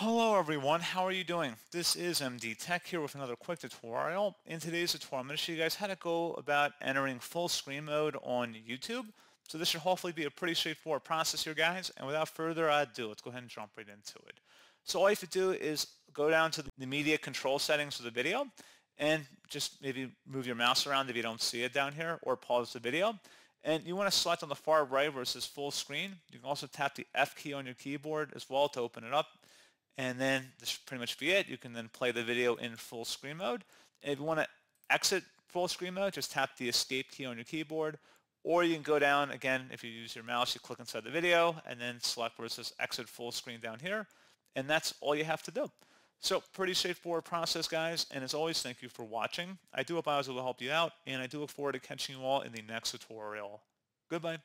Hello everyone, how are you doing? This is MD Tech here with another quick tutorial. In today's tutorial, I'm going to show you guys how to go about entering full screen mode on YouTube. So this should hopefully be a pretty straightforward process here guys, and without further ado, let's go ahead and jump right into it. So all you have to do is go down to the media control settings of the video, and just maybe move your mouse around if you don't see it down here, or pause the video. And you want to select on the far right where it says full screen. You can also tap the F key on your keyboard as well to open it up and then this should pretty much be it. You can then play the video in full screen mode. If you want to exit full screen mode, just tap the escape key on your keyboard, or you can go down, again, if you use your mouse, you click inside the video, and then select where it says exit full screen down here, and that's all you have to do. So pretty straightforward process, guys, and as always, thank you for watching. I do hope I was able to help you out, and I do look forward to catching you all in the next tutorial. Goodbye.